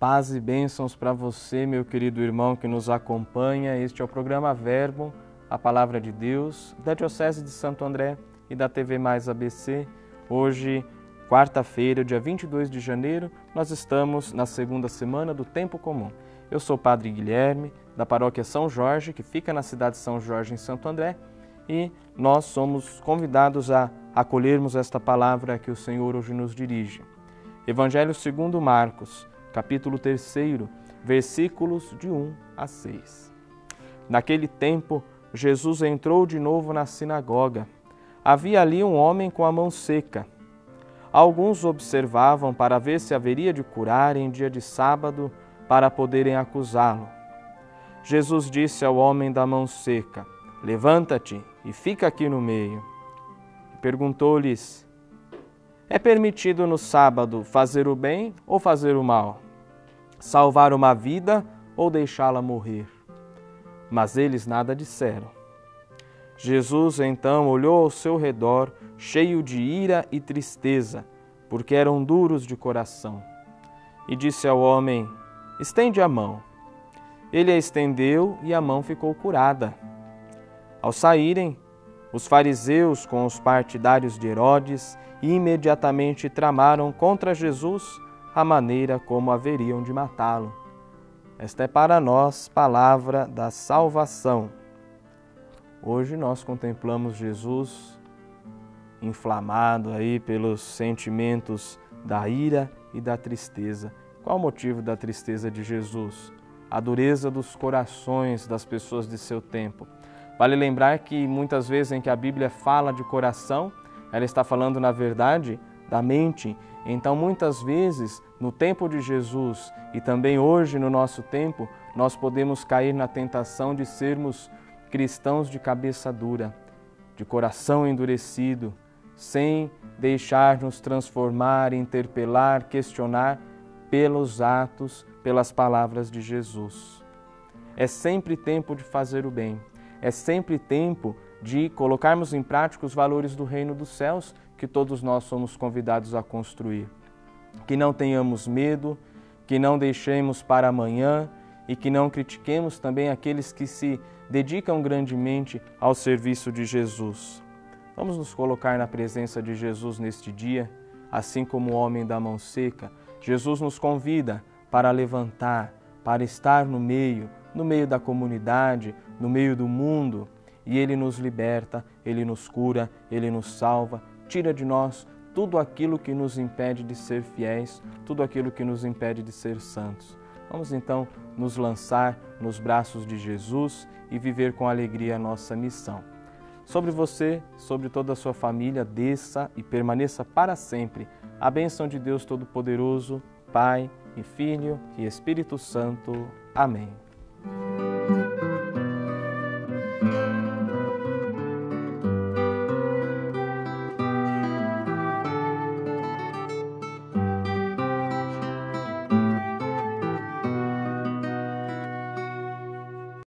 Paz e bênçãos para você, meu querido irmão que nos acompanha. Este é o programa Verbo, a Palavra de Deus, da Diocese de Santo André e da TV Mais ABC. Hoje, quarta-feira, dia 22 de janeiro, nós estamos na segunda semana do Tempo Comum. Eu sou o Padre Guilherme, da Paróquia São Jorge, que fica na cidade de São Jorge, em Santo André, e nós somos convidados a acolhermos esta palavra que o Senhor hoje nos dirige. Evangelho segundo Marcos, capítulo 3, versículos de 1 a 6. Naquele tempo, Jesus entrou de novo na sinagoga. Havia ali um homem com a mão seca. Alguns observavam para ver se haveria de curar em dia de sábado para poderem acusá-lo. Jesus disse ao homem da mão seca: Levanta-te e fica aqui no meio. Perguntou-lhes: é permitido no sábado fazer o bem ou fazer o mal? Salvar uma vida ou deixá-la morrer? Mas eles nada disseram. Jesus então olhou ao seu redor, cheio de ira e tristeza, porque eram duros de coração, e disse ao homem: Estende a mão. Ele a estendeu e a mão ficou curada. Ao saírem, os fariseus, com os partidários de Herodes, imediatamente tramaram contra Jesus a maneira como haveriam de matá-lo. Esta é para nós palavra da salvação. Hoje nós contemplamos Jesus inflamado aí pelos sentimentos da ira e da tristeza. Qual o motivo da tristeza de Jesus? A dureza dos corações das pessoas de seu tempo Vale lembrar que muitas vezes em que a Bíblia fala de coração, ela está falando, na verdade, da mente. Então, muitas vezes, no tempo de Jesus e também hoje no nosso tempo, nós podemos cair na tentação de sermos cristãos de cabeça dura, de coração endurecido, sem deixar nos transformar, interpelar, questionar pelos atos, pelas palavras de Jesus. É sempre tempo de fazer o bem é sempre tempo de colocarmos em prática os valores do reino dos céus que todos nós somos convidados a construir. Que não tenhamos medo, que não deixemos para amanhã e que não critiquemos também aqueles que se dedicam grandemente ao serviço de Jesus. Vamos nos colocar na presença de Jesus neste dia, assim como o homem da mão seca. Jesus nos convida para levantar, para estar no meio, no meio da comunidade, no meio do mundo, e Ele nos liberta, Ele nos cura, Ele nos salva, tira de nós tudo aquilo que nos impede de ser fiéis, tudo aquilo que nos impede de ser santos. Vamos então nos lançar nos braços de Jesus e viver com alegria a nossa missão. Sobre você, sobre toda a sua família, desça e permaneça para sempre a bênção de Deus Todo-Poderoso, Pai e Filho e Espírito Santo. Amém.